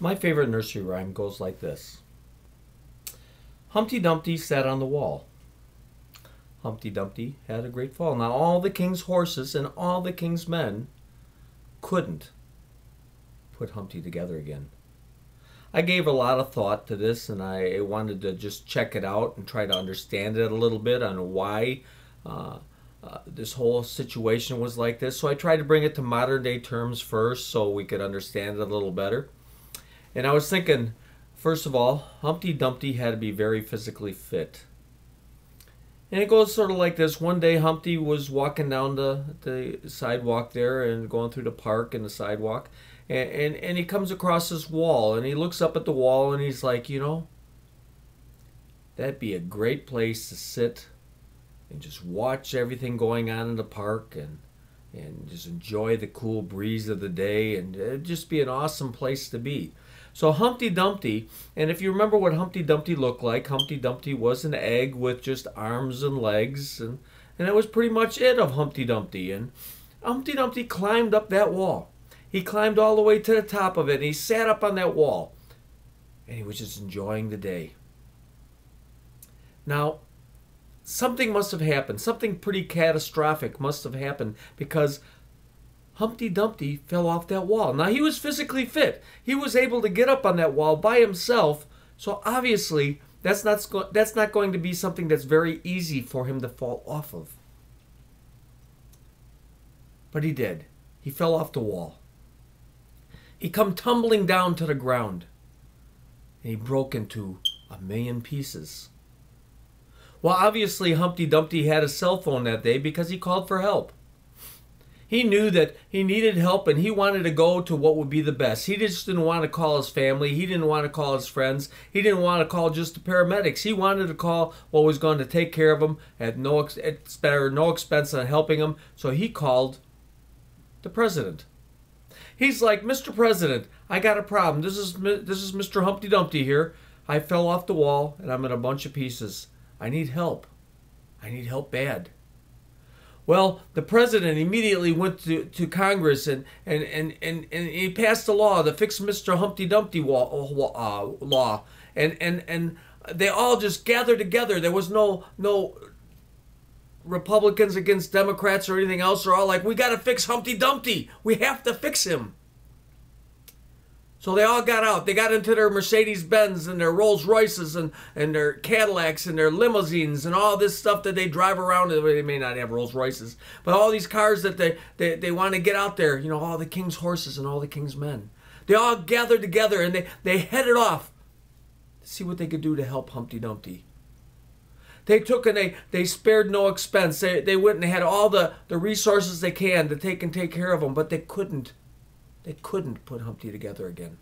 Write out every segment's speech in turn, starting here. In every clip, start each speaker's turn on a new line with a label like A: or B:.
A: My favorite nursery rhyme goes like this Humpty Dumpty sat on the wall. Humpty Dumpty had a great fall. Now, all the king's horses and all the king's men couldn't put Humpty together again. I gave a lot of thought to this and I wanted to just check it out and try to understand it a little bit on why uh, uh, this whole situation was like this. So I tried to bring it to modern day terms first so we could understand it a little better. And I was thinking, first of all, Humpty Dumpty had to be very physically fit. And it goes sort of like this. One day Humpty was walking down the, the sidewalk there and going through the park and the sidewalk and, and, and he comes across this wall and he looks up at the wall and he's like, you know, that'd be a great place to sit and just watch everything going on in the park and and just enjoy the cool breeze of the day and it'd just be an awesome place to be. So Humpty Dumpty, and if you remember what Humpty Dumpty looked like, Humpty Dumpty was an egg with just arms and legs and and that was pretty much it of Humpty Dumpty and Humpty Dumpty climbed up that wall he climbed all the way to the top of it and he sat up on that wall and he was just enjoying the day. Now, something must have happened. Something pretty catastrophic must have happened because Humpty Dumpty fell off that wall. Now, he was physically fit. He was able to get up on that wall by himself. So, obviously, that's not, that's not going to be something that's very easy for him to fall off of. But he did. He fell off the wall. He come tumbling down to the ground, and he broke into a million pieces. Well, obviously, Humpty Dumpty had a cell phone that day because he called for help. He knew that he needed help and he wanted to go to what would be the best. He just didn't want to call his family. He didn't want to call his friends. He didn't want to call just the paramedics. He wanted to call what was going to take care of him at no, at no expense on helping him. So he called the president. He's like, Mr. President, I got a problem. This is this is Mr. Humpty Dumpty here. I fell off the wall and I'm in a bunch of pieces. I need help. I need help bad. Well, the president immediately went to, to Congress and, and, and, and, and he passed a law to fix Mr. Humpty Dumpty law, uh. And, and, and they all just gathered together. There was no, no Republicans against Democrats or anything else They're all like, we got to fix Humpty Dumpty. We have to fix him. So they all got out. They got into their Mercedes Benz and their Rolls Royces and, and their Cadillacs and their limousines and all this stuff that they drive around. They may not have Rolls Royces, but all these cars that they, they, they want to get out there, you know, all the king's horses and all the king's men. They all gathered together and they, they headed off to see what they could do to help Humpty Dumpty. They took and they, they spared no expense. They, they went and they had all the, the resources they can to take and take care of him, but they couldn't. They couldn't put Humpty together again.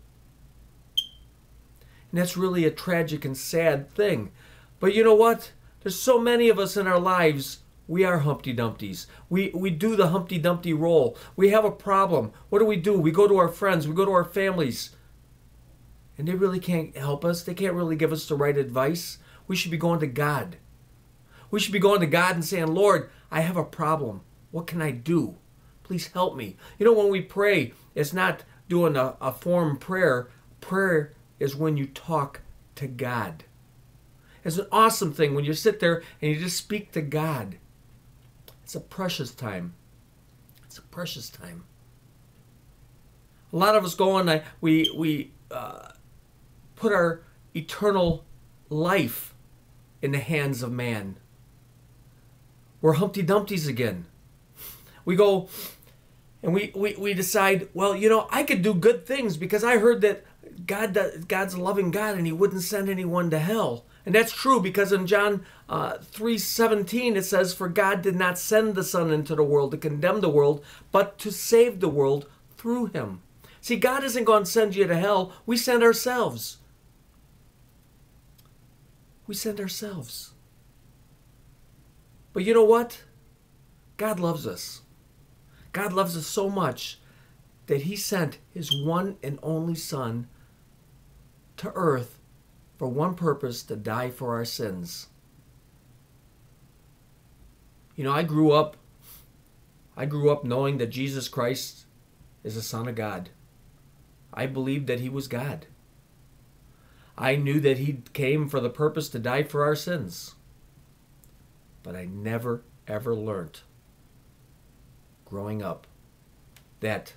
A: And that's really a tragic and sad thing. But you know what? There's so many of us in our lives. We are Humpty Dumptys. We, we do the Humpty Dumpty role. We have a problem. What do we do? We go to our friends. We go to our families. And they really can't help us. They can't really give us the right advice. We should be going to God. We should be going to God and saying, Lord, I have a problem. What can I do? Please help me. You know, when we pray, it's not doing a, a form prayer. Prayer is when you talk to God. It's an awesome thing when you sit there and you just speak to God. It's a precious time. It's a precious time. A lot of us go on, we, we uh, put our eternal life in the hands of man. We're Humpty Dumptys again. We go and we, we, we decide, well, you know, I could do good things because I heard that God God's a loving God and he wouldn't send anyone to hell. And that's true because in John uh, 3:17 it says for God did not send the son into the world to condemn the world, but to save the world through him. See, God isn't going to send you to hell. We send ourselves. We send ourselves. But you know what? God loves us. God loves us so much that He sent His one and only Son to earth for one purpose to die for our sins. You know, I grew up I grew up knowing that Jesus Christ is the Son of God. I believed that he was God. I knew that he came for the purpose to die for our sins. But I never, ever learned growing up that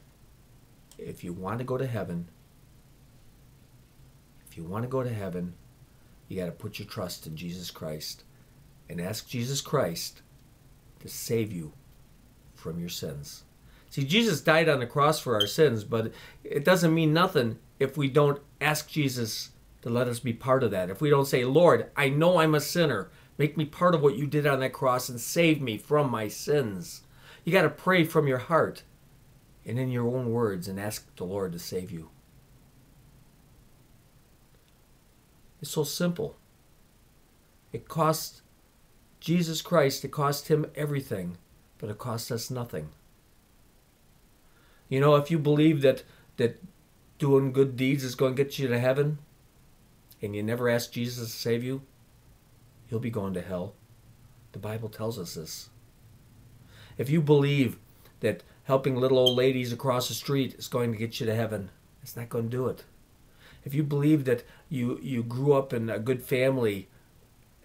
A: if you want to go to heaven, if you want to go to heaven, you got to put your trust in Jesus Christ and ask Jesus Christ to save you from your sins. See, Jesus died on the cross for our sins, but it doesn't mean nothing if we don't ask Jesus to let us be part of that. If we don't say, Lord, I know I'm a sinner. Make me part of what you did on that cross and save me from my sins. You got to pray from your heart and in your own words and ask the Lord to save you. It's so simple. It cost Jesus Christ, it cost him everything, but it cost us nothing. You know, if you believe that that doing good deeds is going to get you to heaven, and you never ask Jesus to save you, you'll be going to hell. The Bible tells us this. If you believe that helping little old ladies across the street is going to get you to heaven, it's not going to do it. If you believe that you you grew up in a good family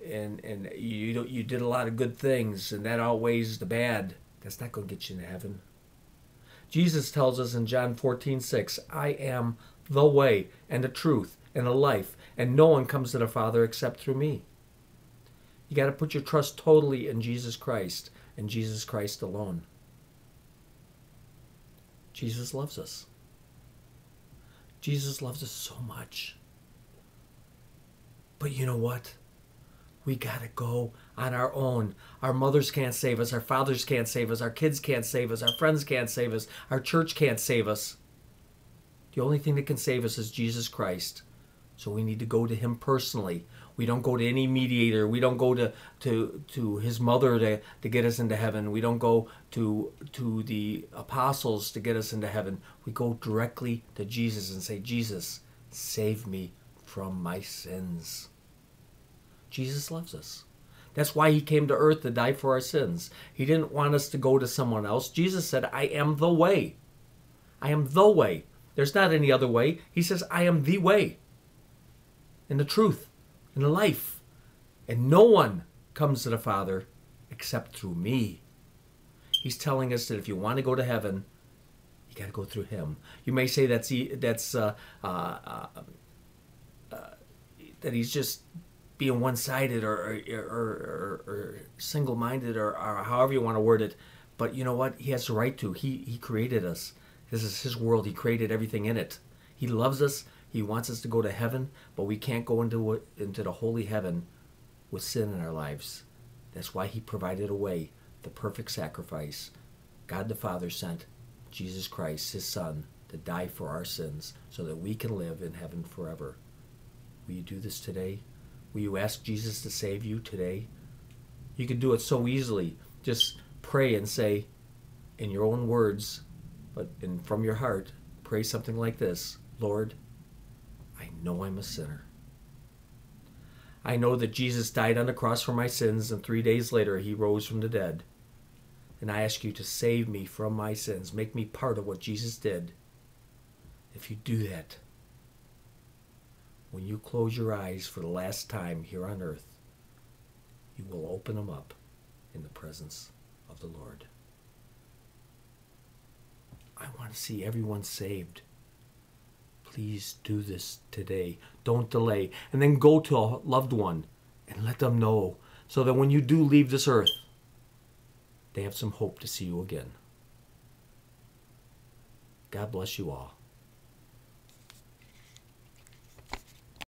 A: and and you you did a lot of good things and that outweighs the bad, that's not going to get you into heaven. Jesus tells us in John 14, 6, I am the way and the truth and the life, and no one comes to the Father except through me. You got to put your trust totally in Jesus Christ and Jesus Christ alone. Jesus loves us. Jesus loves us so much. But you know what? We got to go on our own. Our mothers can't save us. Our fathers can't save us. Our kids can't save us. Our friends can't save us. Our church can't save us. The only thing that can save us is Jesus Christ. So we need to go to him personally. We don't go to any mediator. We don't go to, to, to his mother to, to get us into heaven. We don't go to, to the apostles to get us into heaven. We go directly to Jesus and say, Jesus, save me from my sins. Jesus loves us. That's why he came to earth to die for our sins. He didn't want us to go to someone else. Jesus said, I am the way. I am the way. There's not any other way. He says, I am the way and the truth and life. And no one comes to the Father except through me. He's telling us that if you want to go to heaven, you got to go through him. You may say that's that's uh, uh, uh, uh, that he's just being one-sided or or, or, or single-minded or, or however you want to word it. But you know what? He has the right to. He he created us. This is his world. He created everything in it. He loves us. He wants us to go to heaven, but we can't go into into the holy heaven with sin in our lives. That's why he provided a way, the perfect sacrifice. God the Father sent Jesus Christ, his son, to die for our sins so that we can live in heaven forever. Will you do this today? Will you ask Jesus to save you today? You can do it so easily. Just pray and say, in your own words, but in, from your heart, pray something like this Lord, know I'm a sinner. I know that Jesus died on the cross for my sins, and three days later he rose from the dead. And I ask you to save me from my sins. Make me part of what Jesus did. If you do that, when you close your eyes for the last time here on earth, you will open them up in the presence of the Lord. I want to see everyone saved. Please do this today. Don't delay. And then go to a loved one and let them know so that when you do leave this earth, they have some hope to see you again. God bless you all.